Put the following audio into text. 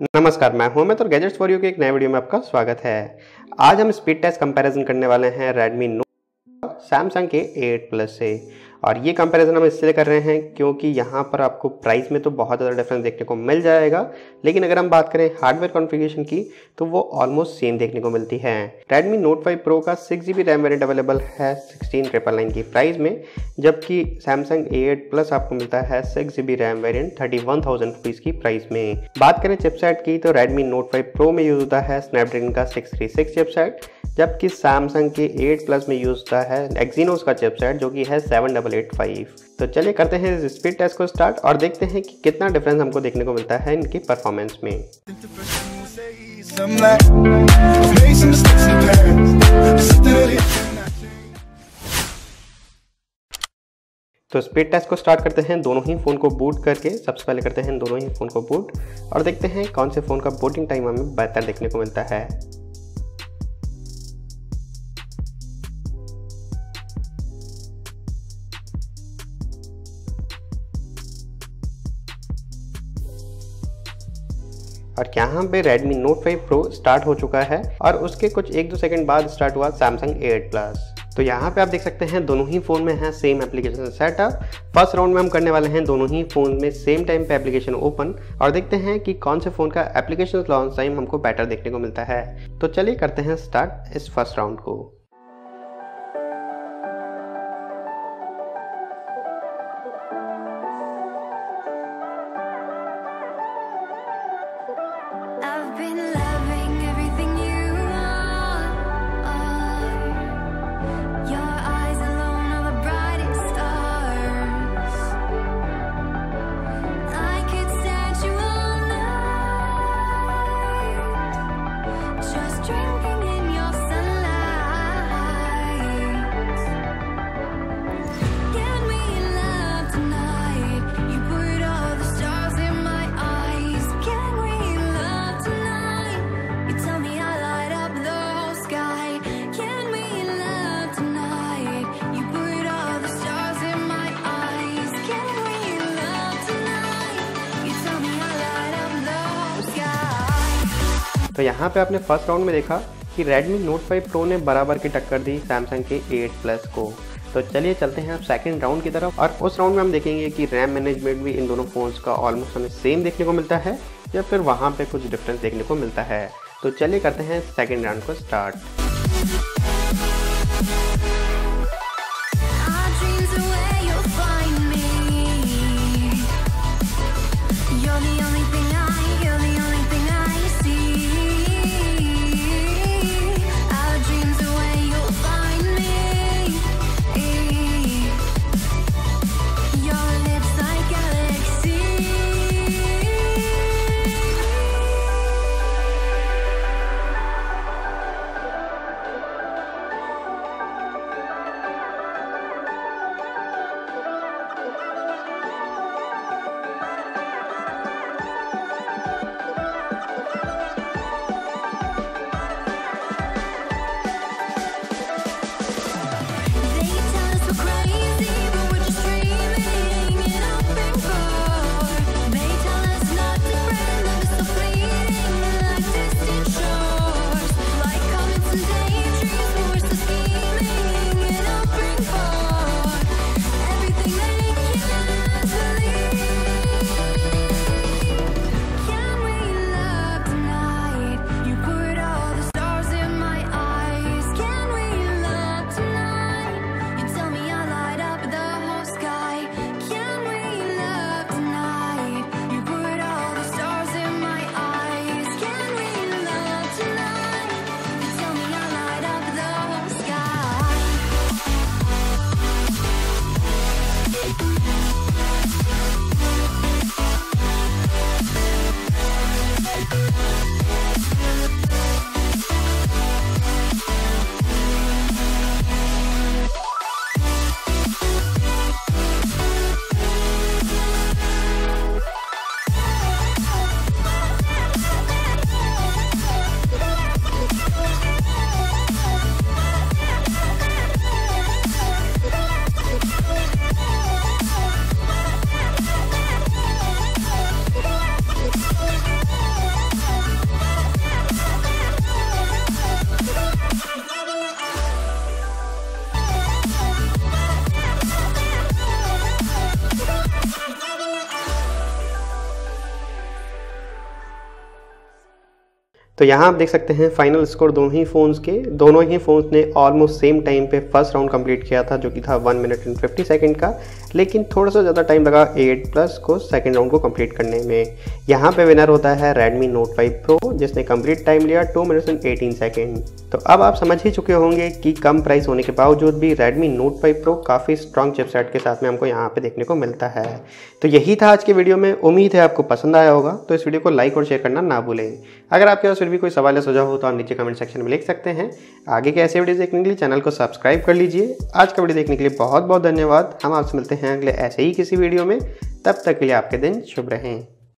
नमस्कार, मैं हूँ अमित और गैजेट्स फॉर यू के एक नए वीडियो में आपका स्वागत है। आज हम स्पीड टेस्ट कंपैरिजन करने वाले हैं Redmi Note सैमसंग के 8 प्लस से। और ये कंपैरिजन हम इसलिए कर रहे हैं क्योंकि यहाँ पर आपको प्राइस में तो बहुत ज़्यादा डिफरेंस देखने को मिल जाएगा, लेकिन अगर हम बात करें हार्डवेयर कॉन्फ़िगरेशन की तो वो ऑलमोस्ट सेम देखने को मिलती है। Redmi Note 5 Pro का six G B RAM variant available है सिक्सटीन ट्रिपल नाइन की प्राइस में। जबकि Samsung A8 Plus आपको मिलता है six G B RAM variant thirty one thousand rupees की प्राइस में। बात करें चिपसेट की तो Redmi Note 5 Pro में यूज़ होता है स्नैपड्रैगन का 636 चिपसेट जबकि सैमसंग के 8 प्लस में यूज़ होता है एक्जीनोस का चिपसेट जो कि है सेवन डबल एट फाइव तो चलिए करते हैं इस स्पीड टेस्ट को स्टार्ट और देखते हैं कि कितना डिफरेंस हमको देखने को मिलता है इनकी परफॉर्मेंस में। तो स्पीड टेस्ट को स्टार्ट करते हैं, दोनों ही फ़ोन को बूट करके, सबसे पहले करते हैं दोनों ही फ़ोन को बूट और देखते हैं कौन से फ़ोन का बूटिंग टाइम हमें बेहतर देखने को मिलता है। और यहाँ पे Redmi Note 5 Pro स्टार्ट हो चुका है और उसके कुछ एक दो सेकंड बाद स्टार्ट हुआ Samsung A8 Plus तो यहाँ पे आप देख सकते हैं दोनों ही फ़ोन में है same application setup first round में हम करने वाले हैं दोनों ही फ़ोन में सेम टाइम पे एप्लीकेशन ओपन और देखते हैं कि कौन से फ़ोन का एप्लीकेशन लॉन्च टाइम हमको बेटर देखने को मिलता है। तो चलिए करते हैं स्टार्ट इस फ़र्स्ट राउंड को। तो यहाँ पे आपने फ़र्स्ट राउंड में देखा कि Redmi Note 5 Pro ने बराबर की टक्कर दी Samsung के 8 Plus को। तो चलिए चलते हैं अब सेकेंड राउंड की तरफ़ और उस राउंड में हम देखेंगे कि रैम मैनेजमेंट भी इन दोनों फ़ोन्स का ऑलमोस्ट हमें सेम देखने को मिलता है या फिर वहाँ पे कुछ डिफरेंस देखने को मिलता है। तो चलिए करते हैं सेकेंड राउंड को स्टार्ट तो यहाँ आप देख सकते हैं फाइनल स्कोर दोनों ही फ़ोन्स के, दोनों ही फ़ोन्स ने ऑलमोस्ट सेम टाइम पे फ़र्स्ट राउंड कंप्लीट किया था, जो कि था one minute and fifty second का, लेकिन थोड़ा सा ज़्यादा टाइम लगा एट प्लस को सेकेंड राउंड को कंप्लीट करने में। यहाँ पे विनर होता है रेडमी नोट फाइव प्रो जिसने कंप्लीट टाइम लिया two minutes and eighteen second तो अब आप समझ ही चुके होंगे कि कम प्राइस होने के बावजूद भी रेडमी नोट फाइव प्रो काफ़ी स्ट्रॉन्ग चिपसेट के साथ में हमको यहाँ पे देखने को मिलता है। तो यही था आज के वीडियो में, उम्मीद है आपको पसंद आया होगा तो इस वीडियो को लाइक और शेयर करना ना भूलें। अगर आपके पास फिर भी कोई सवाल या सुझाव हो तो आप नीचे कमेंट सेक्शन में लिख सकते हैं। आगे के ऐसे वीडियो देखने के लिए चैनल को सब्सक्राइब कर लीजिए। आज का वीडियो देखने के लिए बहुत बहुत धन्यवाद। हम आपसे मिलते हैं अगले ऐसे ही किसी वीडियो में। तब तक के लिए आपके दिन शुभ रहें।